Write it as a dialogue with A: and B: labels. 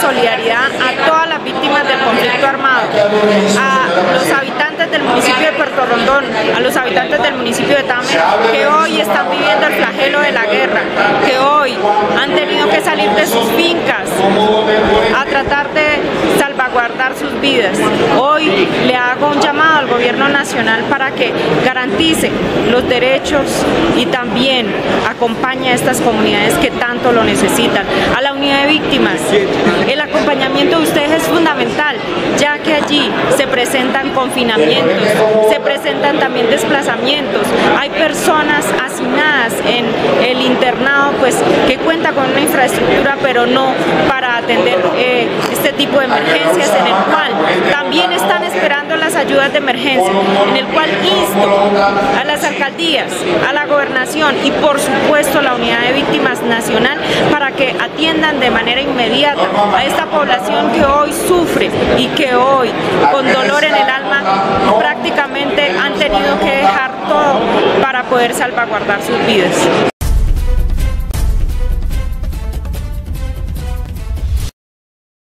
A: solidaridad a todas las víctimas del conflicto armado, a los habitantes del municipio de Puerto Rondón, a los habitantes del municipio de Tame, que hoy están viviendo el flagelo de la guerra, que hoy han tenido que salir de sus fincas a tratar de salvaguardar sus vidas. Hoy le hago un llamado al gobierno nacional para que garantice los derechos y también acompañe a estas comunidades que tanto lo necesitan. A la unidad de se presentan confinamientos, se presentan también desplazamientos, hay personas asignadas en el internado pues que cuenta con una infraestructura pero no para atender eh, este tipo de emergencias en el cual también están esperando las ayudas de emergencia, en el cual insto a las alcaldías, a la gobernación y por supuesto a la unidad de víctimas nacional para que atiendan de manera inmediata a esta población que hoy sufre y que hoy con dolor en el alma prácticamente han tenido que dejar todo para poder salvaguardar sus vidas.